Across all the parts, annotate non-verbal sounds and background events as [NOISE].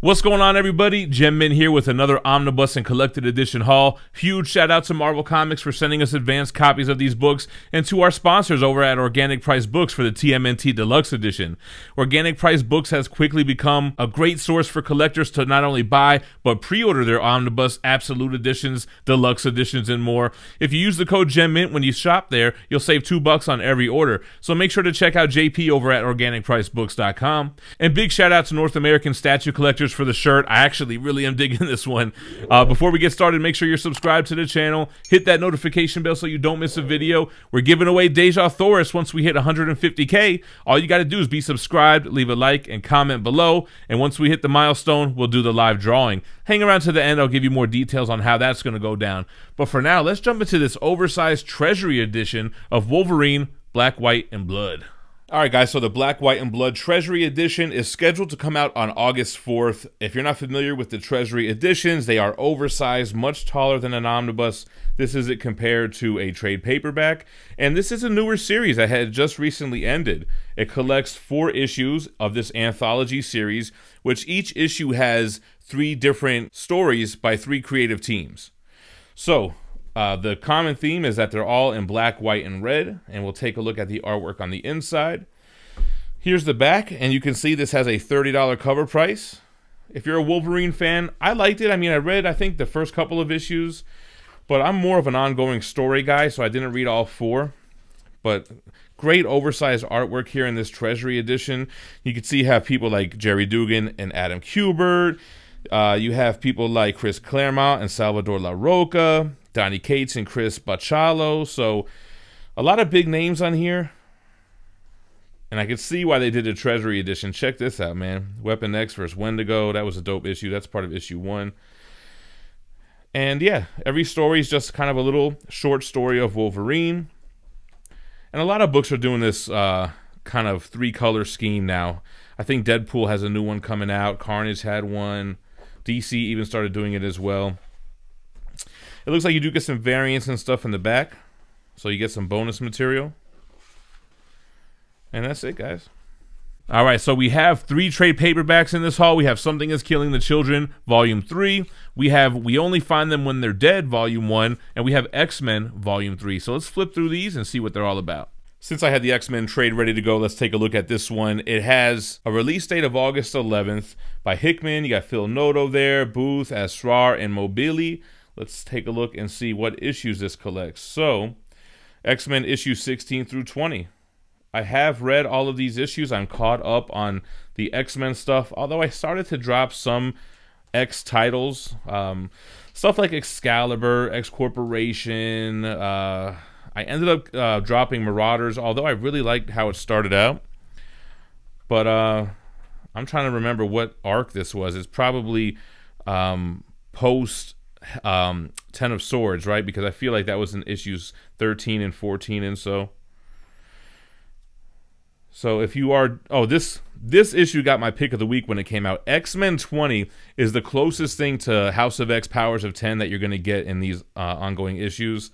What's going on, everybody? Gem Mint here with another Omnibus and Collected Edition haul. Huge shout out to Marvel Comics for sending us advanced copies of these books, and to our sponsors over at Organic Priced Books for the TMNT Deluxe Edition. Organic Priced Books has quickly become a great source for collectors to not only buy, but pre order their Omnibus, Absolute Editions, Deluxe Editions, and more. If you use the code GEMMINT when you shop there, you'll save two bucks on every order. So make sure to check out JP over at OrganicPricedBooks.com. And big shout out to North American Statue Collectors for the shirt. I actually really am digging this one. Uh, before we get started, make sure you're subscribed to the channel. Hit that notification bell so you don't miss a video. We're giving away Dejah Thoris once we hit 150k. All you got to do is be subscribed, leave a like, and comment below. And once we hit the milestone, we'll do the live drawing. Hang around to the end. I'll give you more details on how that's going to go down. But for now, let's jump into this oversized Treasury edition of Wolverine, Black, White, and Blood. All right, guys, so the Black, White, and Blood Treasury Edition is scheduled to come out on August 4th. If you're not familiar with the Treasury Editions, they are oversized, much taller than an omnibus. This is it compared to a trade paperback. And this is a newer series that had just recently ended. It collects four issues of this anthology series, which each issue has three different stories by three creative teams. So, uh, the common theme is that they're all in black, white, and red, and we'll take a look at the artwork on the inside. Here's the back, and you can see this has a $30 cover price. If you're a Wolverine fan, I liked it. I mean, I read, I think, the first couple of issues, but I'm more of an ongoing story guy, so I didn't read all four. But great oversized artwork here in this Treasury edition. You can see have people like Gerry Duggan and Adam Kubert. Uh, you have people like Chris Claremont and Salvador Larroca. Donny Cates and Chris Bachalo. So a lot of big names on here. And I can see why they did a Treasury edition. Check this out, man. Weapon X versus Wendigo. That was a dope issue. That's part of issue one. And yeah, every story is just kind of a little short story of Wolverine. And a lot of books are doing this uh, kind of three color scheme now. I think Deadpool has a new one coming out. Carnage had one. DC even started doing it as well. It looks like you do get some variants and stuff in the back. So you get some bonus material. And that's it, guys. All right, so we have three trade paperbacks in this haul. We have Something is Killing the Children, Volume 3. We have We Only Find Them When They're Dead, Volume 1. And we have X-Men, Volume 3. So let's flip through these and see what they're all about. Since I had the X Men trade ready to go, let's take a look at this one. It has a release date of August 11th by Hickman. You got Phil Noto there, Booth, Asrar, and Mobili. Let's take a look and see what issues this collects. So, X Men issue 16 through 20. I have read all of these issues. I'm caught up on the X Men stuff, although I started to drop some X titles. Um, stuff like Excalibur, X Corporation. Uh, I ended up uh, dropping Marauders, although I really liked how it started out. But uh, I'm trying to remember what arc this was. It's probably um, post um, Ten of Swords, right? Because I feel like that was in issues 13 and 14 and so. So if you are oh this this issue got my pick of the week when it came out. X-Men 20 is the closest thing to House of X Powers of 10 that you're going to get in these uh, ongoing issues.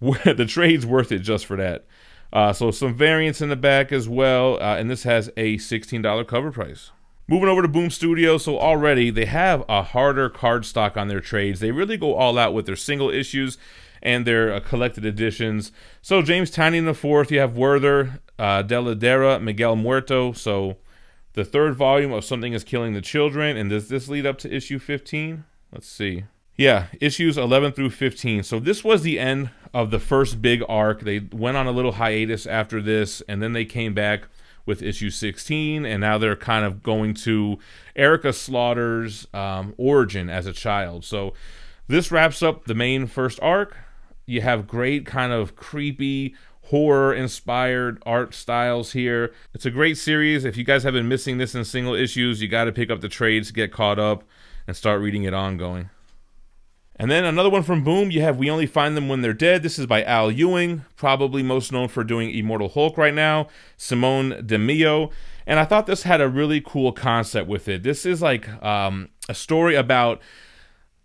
[LAUGHS] the trade's worth it just for that. Uh, so some variants in the back as well, uh, and this has a $16 cover price. Moving over to Boom Studio, so already they have a harder card stock on their trades. They really go all out with their single issues and their uh, collected editions. So James Tynion the fourth, you have Werther, uh, Dell'Edera, Miguel Muerto. So the third volume of Something is Killing the Children. And does this lead up to issue 15? Let's see. Yeah, issues 11 through 15. So this was the end of the first big arc. They went on a little hiatus after this, and then they came back with issue 16, and now they're kind of going to Erica Slaughter's um, origin as a child. So this wraps up the main first arc. You have great kind of creepy horror inspired art styles here. It's a great series. If you guys have been missing this in single issues, you got to pick up the trades, get caught up, and start reading it ongoing. And then another one from Boom, you have We Only Find Them When They're Dead. This is by Al Ewing, probably most known for doing Immortal Hulk right now, Simone Di Meo. And I thought this had a really cool concept with it. This is like um, a story about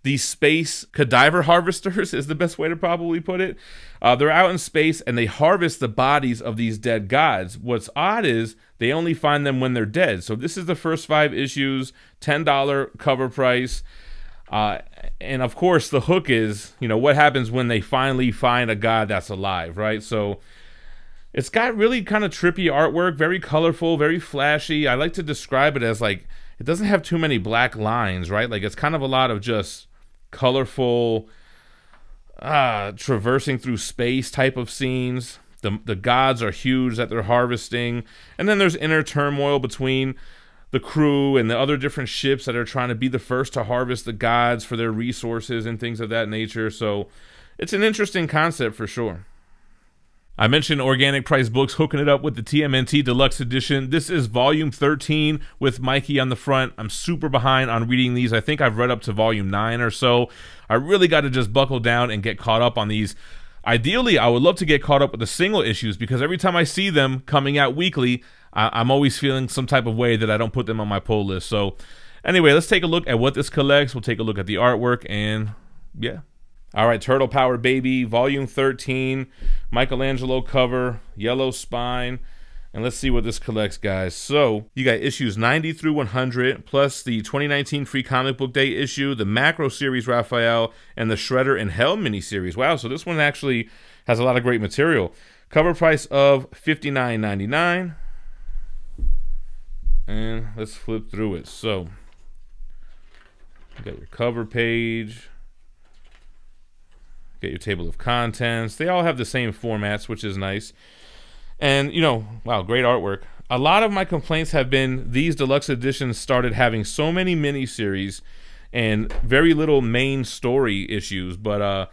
these space cadaver harvesters [LAUGHS] is the best way to probably put it. Uh, they're out in space and they harvest the bodies of these dead gods. What's odd is they only find them when they're dead. So this is the first five issues, $10 cover price. Uh, and of course, the hook is, you know, what happens when they finally find a god that's alive, right? So it's got really kind of trippy artwork, very colorful, very flashy. I like to describe it as like, it doesn't have too many black lines, right? Like it's kind of a lot of just colorful, uh, traversing through space type of scenes. The, the gods are huge that they're harvesting. And then there's inner turmoil between the crew and the other different ships that are trying to be the first to harvest the gods for their resources and things of that nature. So it's an interesting concept for sure. I mentioned Organic Priced Books hooking it up with the TMNT Deluxe Edition. This is volume 13 with Mikey on the front. I'm super behind on reading these. I think I've read up to volume 9 or so. I really got to just buckle down and get caught up on these. Ideally, I would love to get caught up with the single issues because every time I see them coming out weekly, I- am always feeling some type of way that I don't put them on my pull list. So, anyway, let's take a look at what this collects. We'll take a look at the artwork and yeah, all right, Turtle Power Baby, Volume 13, Michelangelo cover, yellow spine. And let's see what this collects, guys. So, you got issues 90 through 100, plus the 2019 Free Comic Book Day issue, the Macro Series Raphael, and the Shredder in Hell miniseries. Wow, so this one actually has a lot of great material. Cover price of $59.99. And let's flip through it. So, you got your cover page. Get your table of contents. They all have the same formats, which is nice. And, you know, wow, great artwork. A lot of my complaints have been these deluxe editions started having so many miniseries and very little main story issues. But, uh,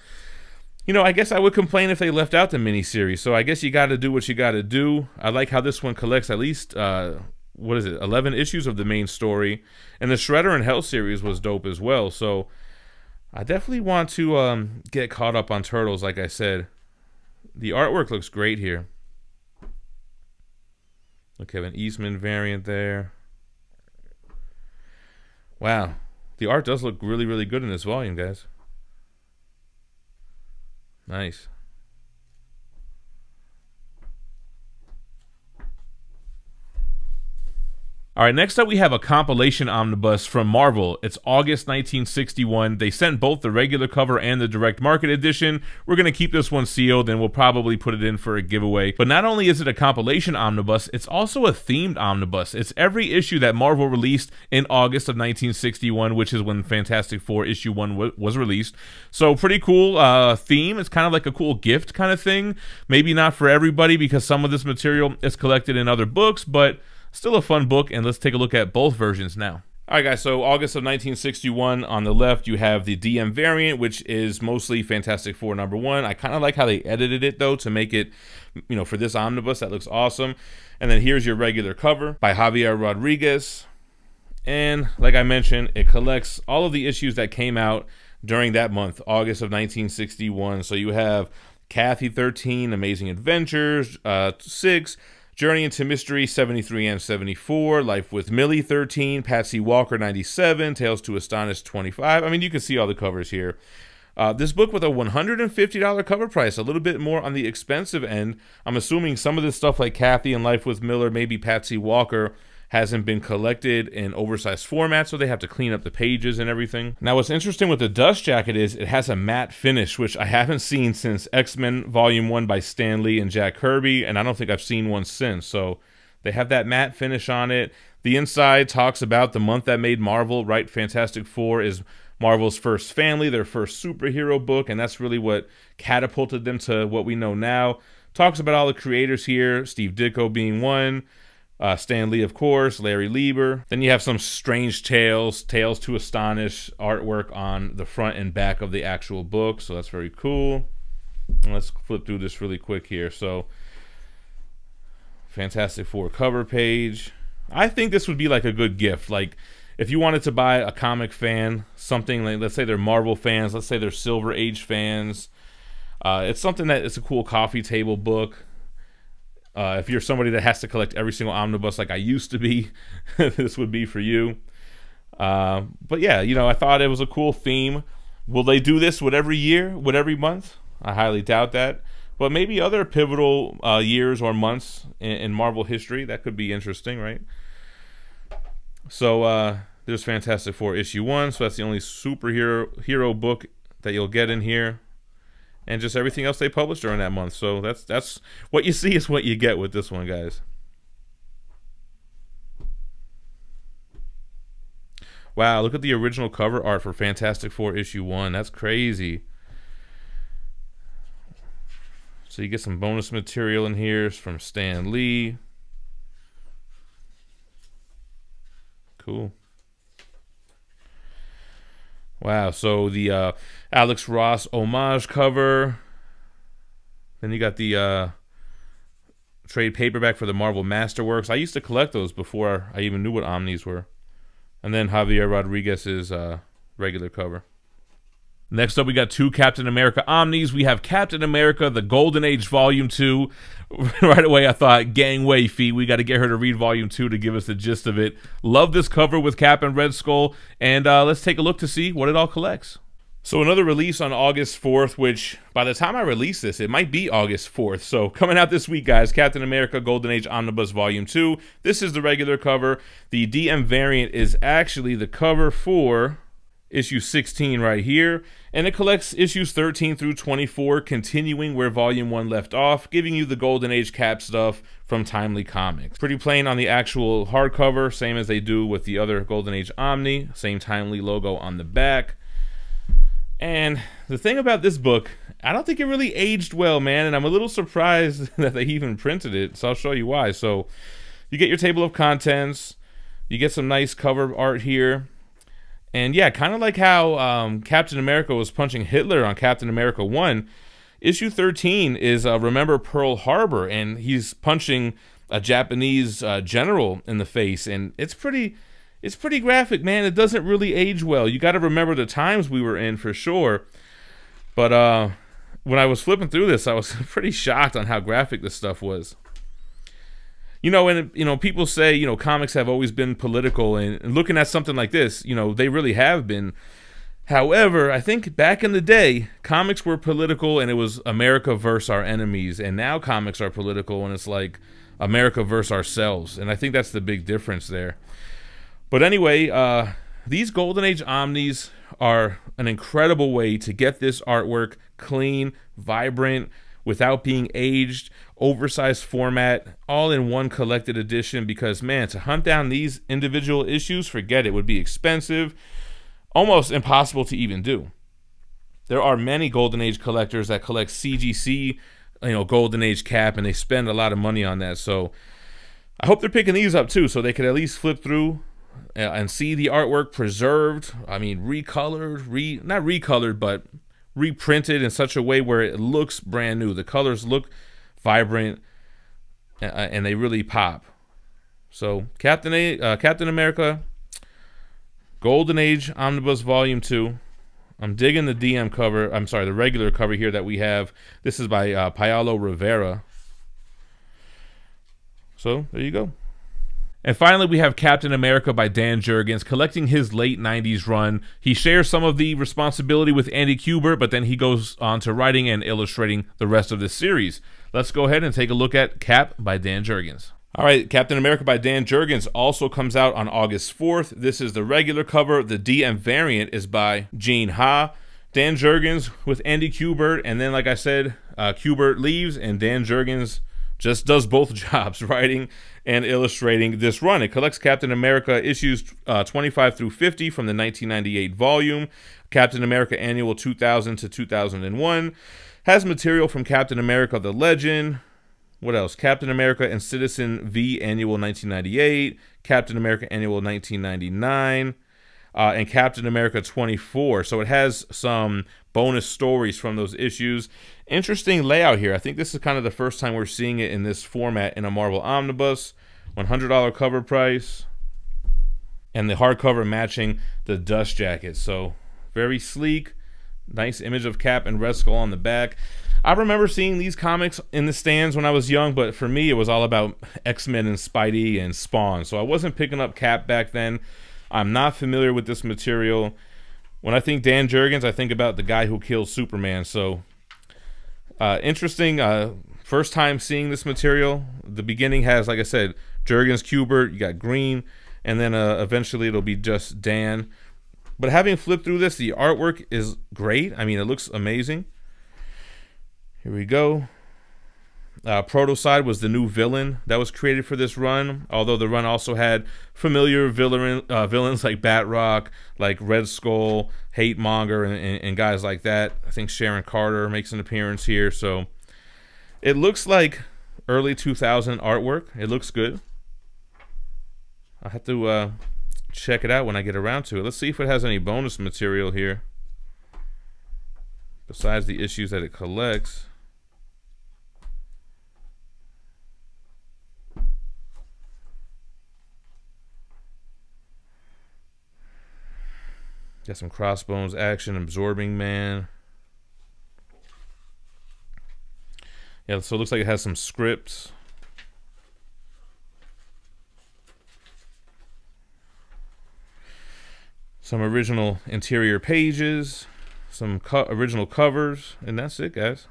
you know, I guess I would complain if they left out the miniseries. So I guess you got to do what you got to do. I like how this one collects at least, uh, what is it, 11 issues of the main story. And the Shredder and Hell series was dope as well. So I definitely want to um, get caught up on turtles. Like I said, the artwork looks great here. Look, have an Eastman variant there. Wow, the art does look really, really good in this volume, guys. Nice. All right, next up we have a compilation omnibus from Marvel. It's August 1961. They sent both the regular cover and the direct market edition. We're going to keep this one sealed and we'll probably put it in for a giveaway. But not only is it a compilation omnibus, it's also a themed omnibus. It's every issue that Marvel released in August of 1961, which is when Fantastic Four issue 1 was released. So pretty cool uh, theme. It's kind of like a cool gift kind of thing. Maybe not for everybody because some of this material is collected in other books, but Still a fun book, and let's take a look at both versions now. All right, guys, so August of 1961, on the left, you have the DM variant, which is mostly Fantastic Four number one. I kind of like how they edited it, though, to make it, you know, for this omnibus, that looks awesome. And then here's your regular cover by Javier Rodriguez. And like I mentioned, it collects all of the issues that came out during that month, August of 1961. So you have Kathy 13, Amazing Adventures, uh, 6, Journey into Mystery 73 and 74, Life with Millie 13, Patsy Walker 97, Tales to Astonish 25. I mean, you can see all the covers here. Uh, this book with a $150 cover price, a little bit more on the expensive end. I'm assuming some of this stuff like Kathy and Life with Miller, maybe Patsy Walker, hasn't been collected in oversized format, so they have to clean up the pages and everything. Now, what's interesting with the dust jacket is it has a matte finish, which I haven't seen since X-Men Volume 1 by Stan Lee and Jack Kirby, and I don't think I've seen one since. So they have that matte finish on it. The inside talks about the month that made Marvel, right? Fantastic Four is Marvel's first family, their first superhero book, and that's really what catapulted them to what we know now. Talks about all the creators here, Steve Ditko being one, uh, Stan Lee, of course, Larry Lieber. Then you have some strange tales, tales to astonish artwork on the front and back of the actual book. So that's very cool. Let's flip through this really quick here. So, Fantastic Four cover page. I think this would be like a good gift. Like, if you wanted to buy a comic fan, something like, let's say they're Marvel fans, let's say they're Silver Age fans. Uh, it's something that it's a cool coffee table book uh, if you're somebody that has to collect every single omnibus like I used to be, [LAUGHS] this would be for you. Uh, but yeah, you know, I thought it was a cool theme. Will they do this with every year, with every month? I highly doubt that. But maybe other pivotal uh, years or months in, in, Marvel history that could be interesting, right? So uh, there's Fantastic Four issue one. So that's the only superhero hero book that you'll get in here, and just everything else they published during that month. So that's that's what you see is what you get with this one, guys. Wow, look at the original cover art for Fantastic Four issue one. That's crazy. So you get some bonus material in here from Stan Lee. Cool. Wow, so the uh, Alex Ross homage cover. Then you got the uh, trade paperback for the Marvel Masterworks. I used to collect those before I even knew what Omnis were and then Javier Rodriguez's uh, regular cover. Next up, we got two Captain America Omnis. We have Captain America, the Golden Age Volume 2. [LAUGHS] right away, I thought, gangway fee. We got to get her to read Volume 2 to give us the gist of it. Love this cover with Cap and Red Skull. And uh, let's take a look to see what it all collects. So another release on August 4th, which by the time I release this, it might be August 4th. So coming out this week, guys, Captain America Golden Age Omnibus Volume 2. This is the regular cover. The DM variant is actually the cover for issue 16 right here. And it collects issues 13 through 24, continuing where Volume 1 left off, giving you the Golden Age cap stuff from Timely Comics. Pretty plain on the actual hardcover, same as they do with the other Golden Age Omni. Same Timely logo on the back. And the thing about this book, I don't think it really aged well, man. And I'm a little surprised [LAUGHS] that they even printed it. So I'll show you why. So you get your table of contents. You get some nice cover art here. And yeah, kind of like how um, Captain America was punching Hitler on Captain America 1. Issue 13 is uh, Remember Pearl Harbor. And he's punching a Japanese uh, general in the face. And it's pretty it's pretty graphic, man. It doesn't really age well. You got to remember the times we were in for sure. But uh, when I was flipping through this, I was [LAUGHS] pretty shocked on how graphic this stuff was. You know, and you know, people say you know comics have always been political, and, and looking at something like this, you know, they really have been. However, I think back in the day, comics were political, and it was America versus our enemies, and now comics are political, and it's like America versus ourselves, and I think that's the big difference there. But anyway, uh, these Golden Age Omnis are an incredible way to get this artwork clean, vibrant, without being aged, oversized format, all in one collected edition. Because, man, to hunt down these individual issues, forget it, would be expensive, almost impossible to even do. There are many Golden Age collectors that collect CGC, you know, Golden Age cap, and they spend a lot of money on that. So I hope they're picking these up too, so they could at least flip through uh, and see the artwork preserved. I mean, recolored, re not recolored, but reprinted in such a way where it looks brand new. The colors look vibrant, and they really pop. So, Captain A, uh, Captain America, Golden Age Omnibus Volume Two. I'm digging the DM cover. I'm sorry, the regular cover here that we have. This is by uh, Paolo Rivera. So there you go. And finally, we have Captain America by Dan Jurgens collecting his late 90s run. He shares some of the responsibility with Andy Kubert, but then he goes on to writing and illustrating the rest of this series. Let's go ahead and take a look at Cap by Dan Jurgens. All right, Captain America by Dan Jurgens also comes out on August 4th. This is the regular cover. The DM variant is by Gene Ha. Dan Jurgens with Andy Kubert, and then, like I said, uh, Kubert leaves, and Dan Jurgens just does both [LAUGHS] jobs, writing and illustrating this run. It collects Captain America issues uh, 25 through 50 from the 1998 volume, Captain America Annual 2000 to 2001, has material from Captain America the Legend, what else? Captain America and Citizen V Annual 1998, Captain America Annual 1999, uh, and Captain America 24. So it has some bonus stories from those issues. Interesting layout here. I think this is kind of the first time we're seeing it in this format in a Marvel Omnibus. $100 cover price. And the hardcover matching the dust jacket. So very sleek. Nice image of Cap and Red Skull on the back. I remember seeing these comics in the stands when I was young, but for me, it was all about X Men and Spidey and Spawn. So I wasn't picking up Cap back then. I'm not familiar with this material. When I think Dan Jurgens, I think about the guy who killed Superman. So uh, interesting. Uh, first time seeing this material. The beginning has, like I said, Jurgens, Kubert. You got Green, and then uh, eventually it'll be just Dan. But having flipped through this, the artwork is great. I mean, it looks amazing. Here we go. Uh, Protocide was the new villain that was created for this run, although the run also had familiar villain, uh, [LAUGHS] villains like Batroc, like Red Skull, Hate Monger, and, and, and, guys like that. I think Sharon Carter makes an appearance here. So it looks like early 2000 artwork. It looks good. I'll have to uh, check it out when I get around to it. Let's see if it has any bonus material here besides the issues that it collects. Got some crossbones action, absorbing man. Yeah, so it looks like it has some scripts. Some original interior pages, some co original covers, and that's it, guys.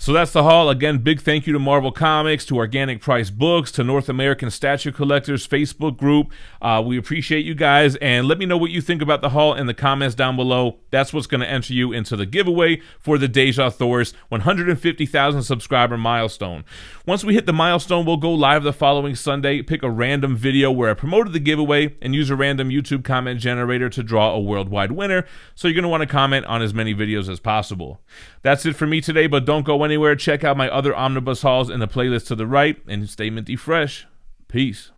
So that's the haul. Again, big thank you to Marvel Comics, to Organic Priced Books, to North American Statue Collectors Facebook group. Uh, we appreciate you guys, and let me know what you think about the haul in the comments down below. That's what's going to enter you into the giveaway for the Dejah Thors 150,000 subscriber milestone. Once we hit the milestone, we'll go live the following Sunday, pick a random video where I promoted the giveaway, and use a random YouTube comment generator to draw a worldwide winner. So you're going to want to comment on as many videos as possible. That's it for me today, but don't go anywhere. Check out my other omnibus hauls in the playlist to the right and stay minty fresh. Peace.